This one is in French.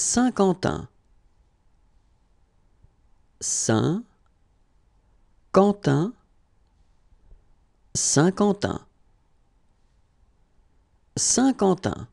Saint-Quentin. Saint Quentin Saint-Quentin Saint-Quentin